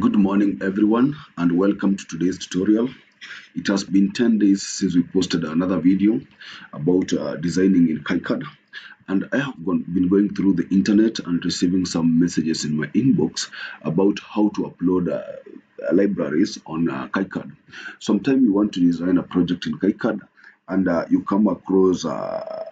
Good morning everyone and welcome to today's tutorial. It has been 10 days since we posted another video about uh, designing in KiCad and I have been going through the internet and receiving some messages in my inbox about how to upload uh, libraries on uh, KiCad. Sometimes you want to design a project in KiCad and uh, you come across uh,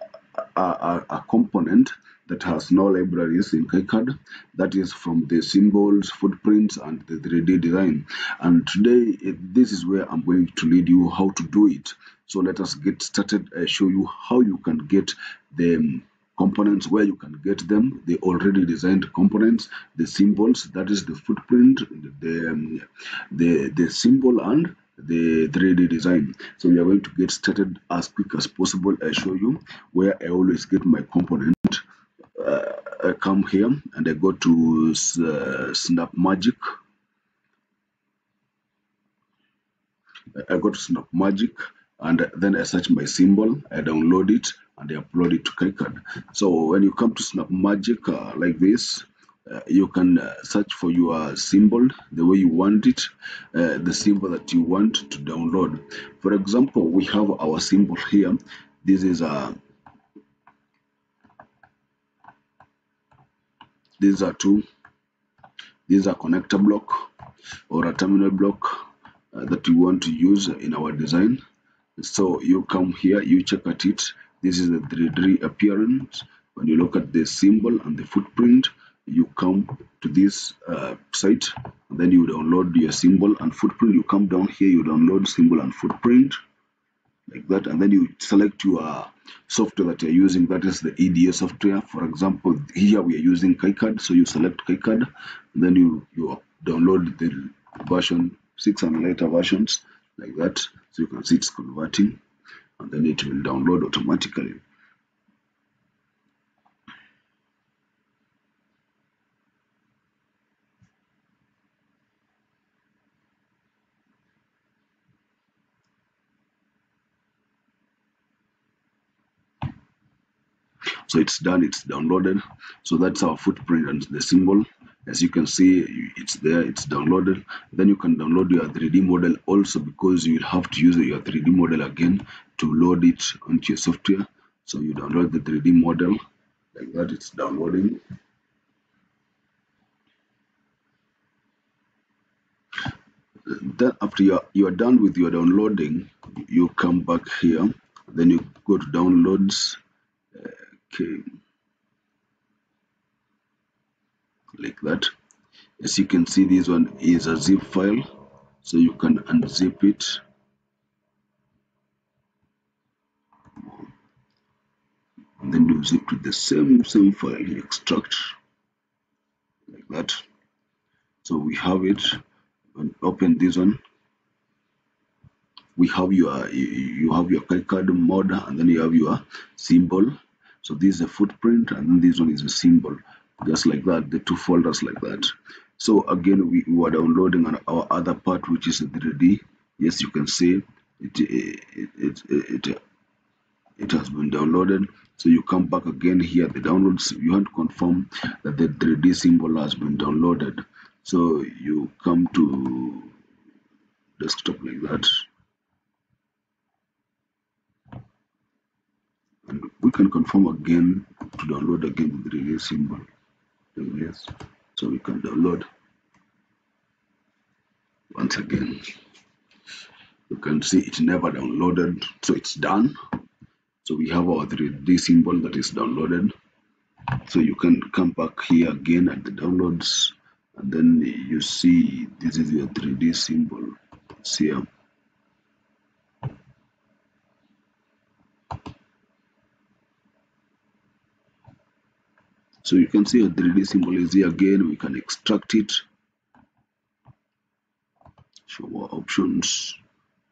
a, a component that has no libraries in KiCad. That is from the symbols, footprints, and the 3D design. And today, eh, this is where I'm going to lead you how to do it. So let us get started. I show you how you can get the um, components, where you can get them, the already designed components, the symbols, that is the footprint, the um, the the symbol, and the 3D design. So we are going to get started as quick as possible. I show you where I always get my component uh, I come here and I go to uh, Snap Magic. I go to Snap Magic and then I search my symbol, I download it and I upload it to KiCad. So when you come to Snap Magic uh, like this, uh, you can uh, search for your symbol the way you want it, uh, the symbol that you want to download. For example, we have our symbol here. This is a these are two. These are connector block or a terminal block uh, that we want to use in our design. So you come here you check at it. This is the 3d appearance. When you look at the symbol and the footprint you come to this uh, site. Then you download your symbol and footprint. You come down here you download symbol and footprint like that and then you select your software that you're using that is the EDA software. For example here we are using KiCad so you select KiCad then you you download the version 6 and later versions like that. So you can see it's converting and then it will download automatically so it's done it's downloaded. So that's our footprint and the symbol. As you can see it's there it's downloaded. Then you can download your 3d model also because you will have to use your 3d model again to load it onto your software. So you download the 3d model like that it's downloading. Then after you're, you're done with your downloading you come back here. Then you go to downloads okay. Like that. As you can see this one is a zip file so you can unzip it. And then you zip to the same same file you extract like that. So we have it. And open this one. We have your you have your card mod and then you have your symbol so this is a footprint and this one is a symbol just like that the two folders like that. So again we, we are downloading our other part which is 3d yes you can see it it, it it it has been downloaded. So you come back again here the downloads you want to confirm that the 3d symbol has been downloaded. So you come to desktop like that. And can confirm again to download again with the 3d symbol yes so we can download once again. You can see it never downloaded so it's done. So we have our 3d symbol that is downloaded. So you can come back here again at the downloads and then you see this is your 3d symbol. It's so you can see a 3d symbol is here again. We can extract it. Show our options.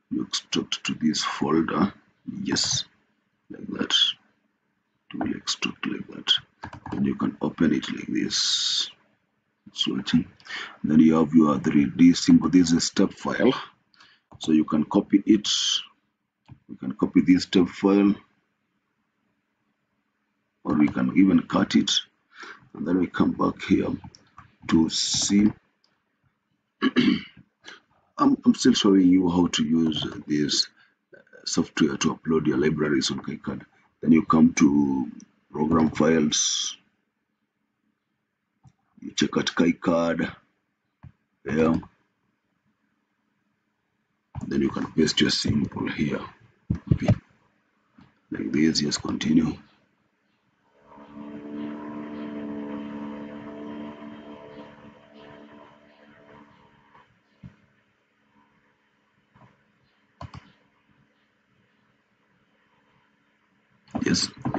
You extract to this folder. Yes like that. To extract like that. And you can open it like this. Switching then you have your 3d symbol. This is a step file. So you can copy it. You can copy this step file. Or we can even cut it and then we come back here to see I'm, I'm still showing you how to use this uh, software to upload your libraries on KiCad. Then you come to program files, you check out KiCad, yeah. Then you can paste your symbol here, like this. Yes, continue.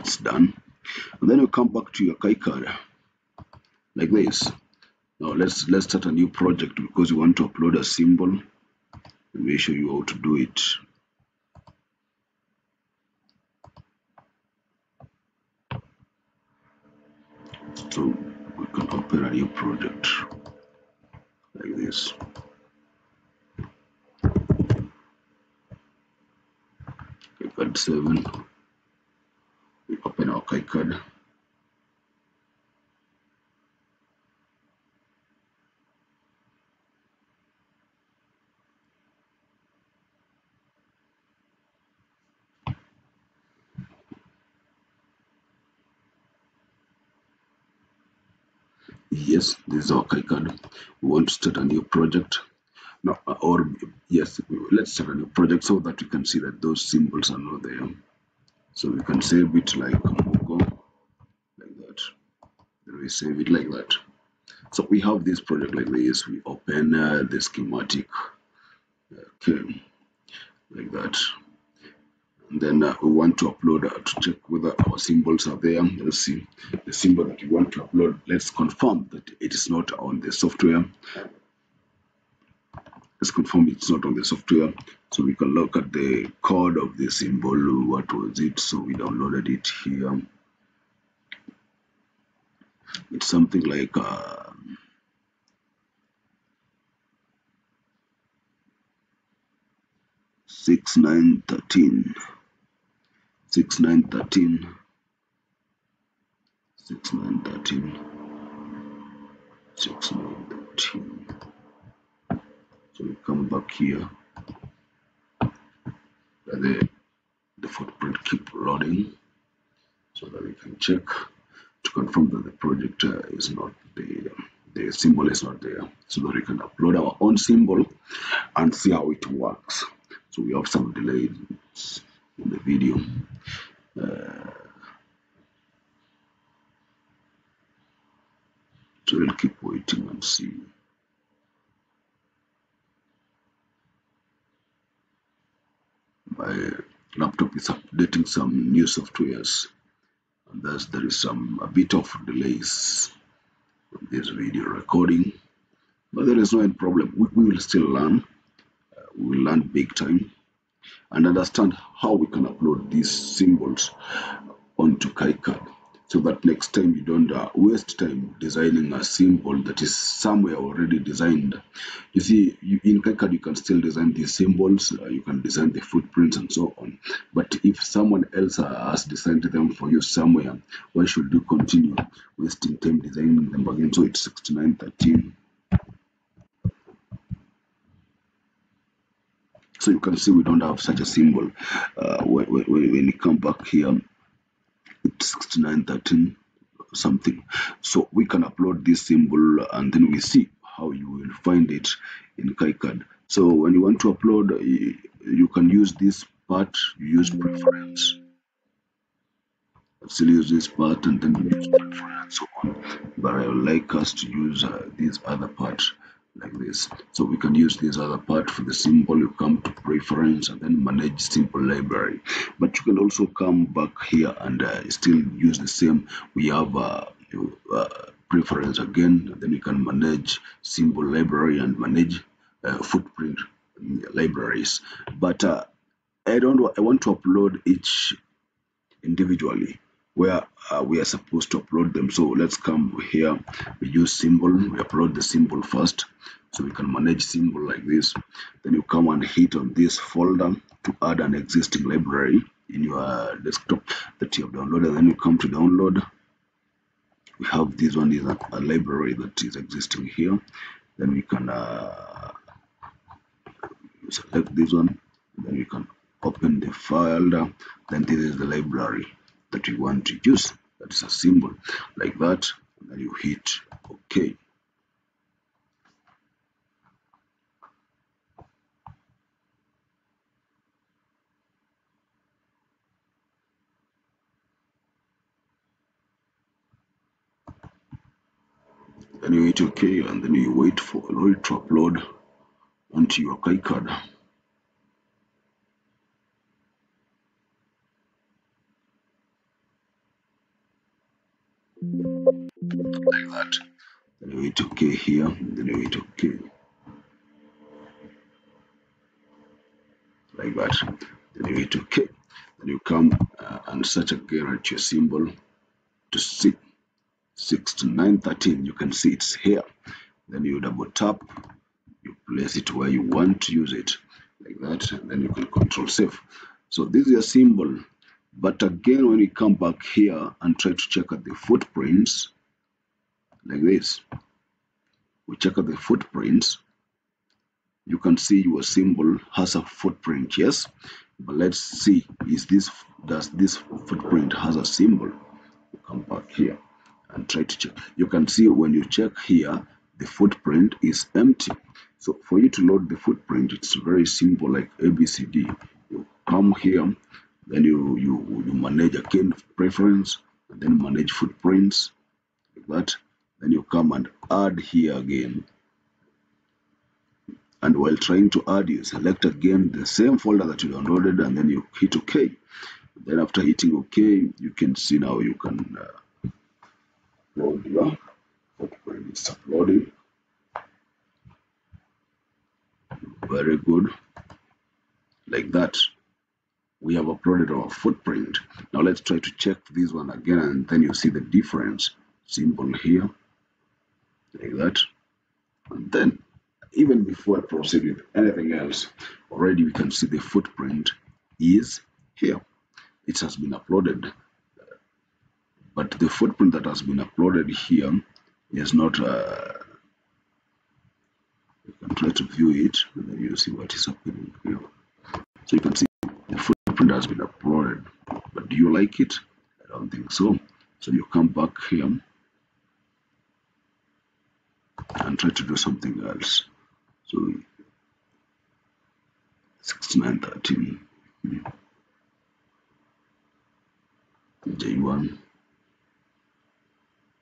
It's done. And then you come back to your KiCad like this. Now let's let's start a new project because you want to upload a symbol. Let me show you how to do it. So we can open a new project like this. KiCad 7. We our KiCad. Yes, this is our KiCad. We want to start a new project. Now, uh, or yes, let's start a new project so that we can see that those symbols are not there. So we can save it like we save it like that. So we have this project like this. We open uh, the schematic, okay, like that. And then uh, we want to upload uh, to check whether our symbols are there. Let's see the symbol that you want to upload. Let's confirm that it is not on the software. Let's confirm it's not on the software. So we can look at the code of the symbol. What was it? So we downloaded it here. It's something like uh, six nine thirteen. Six nine thirteen. Six nine thirteen. Six nine thirteen. So we come back here. The the footprint keep loading so that we can check to confirm that the project uh, is not there. The symbol is not there. So that we can upload our own symbol and see how it works. So we have some delays in the video. Uh, so we'll keep waiting and see. My laptop is updating some new softwares thus there is some a bit of delays on this video recording but there is no problem. We, we will still learn uh, we will learn big time and understand how we can upload these symbols onto KiCad so that next time you don't uh, waste time designing a symbol that is somewhere already designed. You see, you, in KiCad you can still design these symbols, uh, you can design the footprints and so on. But if someone else uh, has designed them for you somewhere, why should you continue wasting time designing them again? So it's 6913. So you can see we don't have such a symbol. Uh, when, when, when you come back here, 6913 something. So we can upload this symbol and then we see how you will find it in KiCad. So when you want to upload, you, can use this part, use preference. Still use this part and then use preference so on. But I would like us to use uh, this other part like this. So we can use this other part for the symbol. You come to preference and then manage symbol library. But you can also come back here and uh, still use the same. We have uh, uh, preference again. And then you can manage symbol library and manage uh, footprint libraries. But uh, I don't I want to upload each individually where uh, we are supposed to upload them. So let's come here, we use symbol, we upload the symbol first. So we can manage symbol like this. Then you come and hit on this folder to add an existing library in your desktop that you have downloaded. Then you come to download. We have this one is a, a library that is existing here. then we can uh, select this one then we can open the file then this is the library that you want to use. That is a symbol like that and then you hit. Ok then you hit ok and then you wait for a it to upload onto your KiCad then you hit ok here. Then you hit ok like that. Then you hit ok then you come uh, and search a your symbol to 6 6 to 9 13 you can see it's here. Then you double tap. You place it where you want to use it. Like that. And then you can control save. So this is a symbol. But again when you come back here and try to check at the footprints like this. We check out the footprints. You can see your symbol has a footprint yes? But let's see is this does this footprint has a symbol? You come back here and try to check. You can see when you check here the footprint is empty. So for you to load the footprint it's very simple like abcd you come here then you you, you manage again preference and then manage footprints like that then you come and add here again. And while trying to add you select again the same folder that you downloaded and then you hit ok. Then after hitting ok you can see now you can uh, load your footprint it's uploading. Very good. Like that we have uploaded our footprint. Now let's try to check this one again and then you see the difference. Symbol here like that. And then even before I proceed with anything else already we can see the footprint is here. It has been uploaded. But the footprint that has been uploaded here is not uh, you can try to view it and then you see what is happening here. So you can see the footprint has been uploaded. But do you like it? I don't think so. So you come back here and try to do something else. So 6913 J1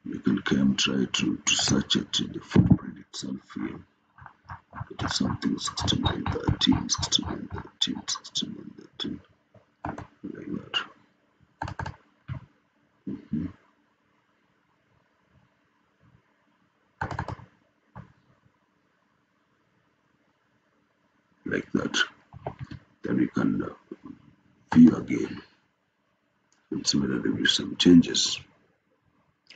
you can come try to, to search it in the footprint itself here. It is something 6913, 6913, 6913 like that. Mm -hmm. Like that then we can uh, view again. And similarly there some changes.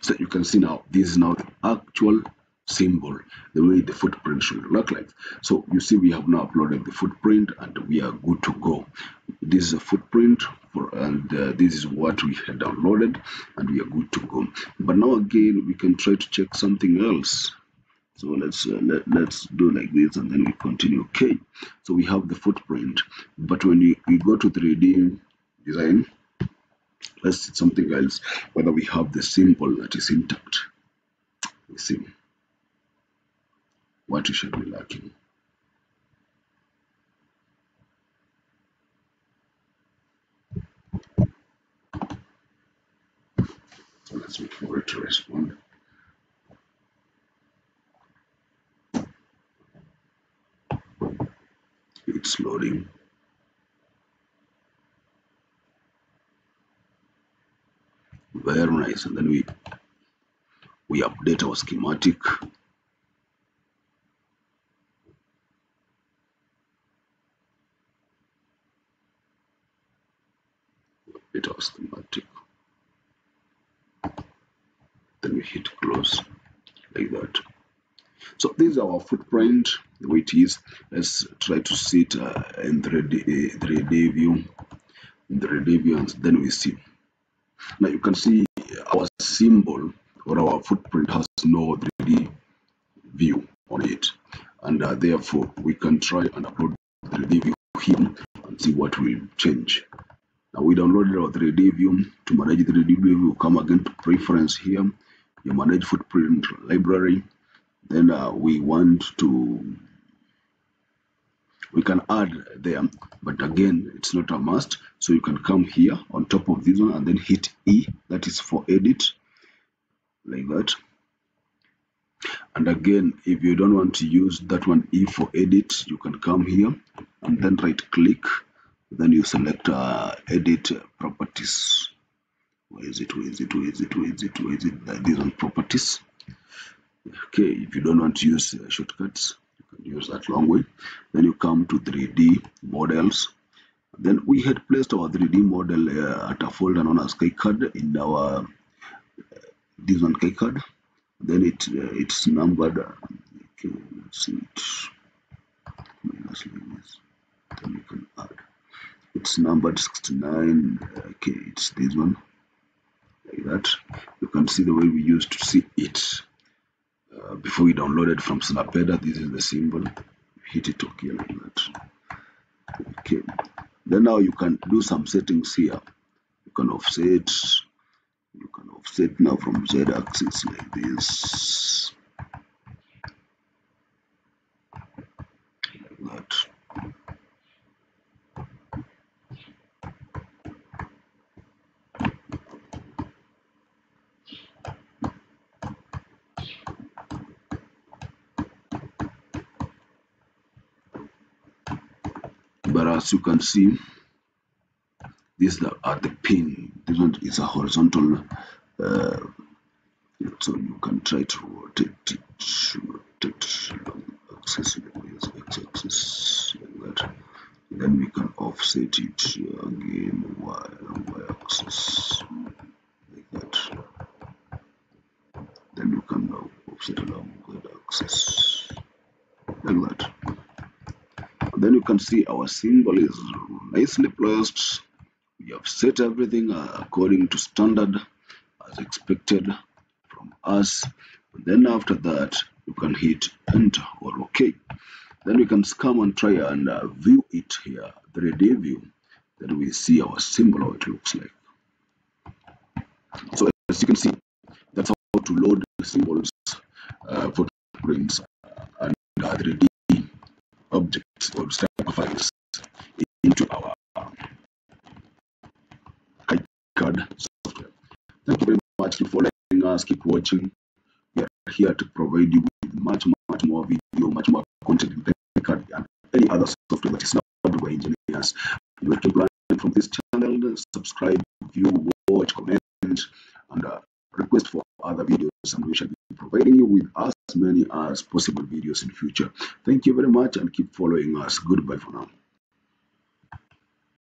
So you can see now this is now the actual symbol the way the footprint should look like. So you see we have now uploaded the footprint and we are good to go. This is a footprint for and uh, this is what we had downloaded and we are good to go. But now again we can try to check something else so let's uh, let, let's do like this and then we continue. Okay. So we have the footprint but when you, you go to 3d design let's see something else whether we have the symbol that is intact. We see what we should be lacking. Let's wait for it to respond it's loading very nice and then we we update our schematic. Update our schematic. Then we hit close like that. So this is our footprint way it is let's try to see it uh, in 3D, 3D view in the 3D view and then we see now you can see our symbol or our footprint has no 3D view on it and uh, therefore we can try and upload the 3D view here and see what will change. Now we downloaded our 3D view. To manage the 3D view, you come again to preference here. You manage footprint library. Then uh, we want to we can add there but again it's not a must. So you can come here on top of this one and then hit E. That is for edit like that. And again if you don't want to use that one E for edit you can come here and then right click then you select uh, edit properties. Where is it? Where is it? Where is it? Where is it? Where is it? This one properties. Okay if you don't want to use uh, shortcuts use that long way. Then you come to 3d models. Then we had placed our 3d model uh, at a folder known as KiCad in our uh, this one KiCad then it uh, it's numbered okay let's see it minus then we can add. It's numbered 69 okay it's this one like that. You can see the way we used to see it uh, before we download it from SnapEDA, this is the symbol. Hit it OK like that. Okay. Then now you can do some settings here. You can offset. You can offset now from Z axis like this. Like that. But as you can see these are the pin this one is a horizontal uh, so you can try to rotate it rotate axis x-axis like that then we can offset it again y y axis like that. Then you can now offset along z axis like that then you can see our symbol is nicely placed. We have set everything according to standard as expected from us. And then after that you can hit enter. Or ok then we can come and try and uh, view it here 3d view. Then we see our symbol how it looks like. So as you can see that's how to load symbols uh, and uh, 3d objects or step files into our KiCad software. Thank you very much for following us. Keep watching. We are here to provide you with much, much more video, much more content in KiCad and any other software that is not by engineers. You will keep learning from this channel. Subscribe, view, watch, comment, and uh, request for other videos and we shall be providing you with as many as possible videos in future. Thank you very much and keep following us. Goodbye for now